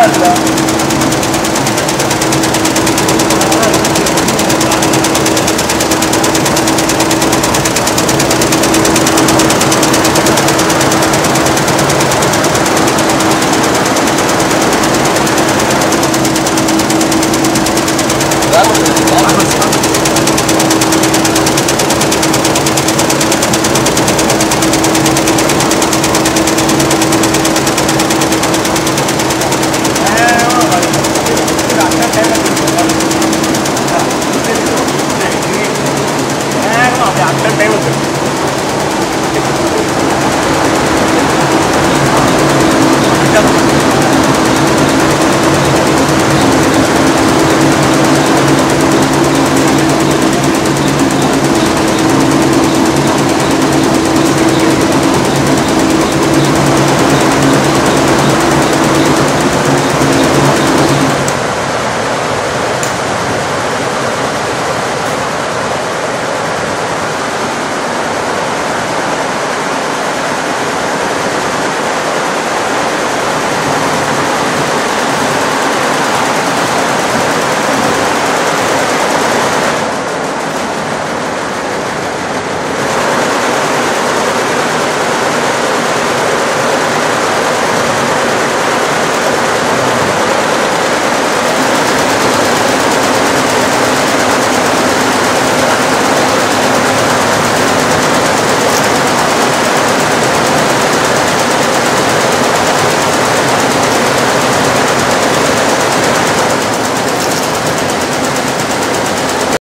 Gracias. I'm, I'm with it.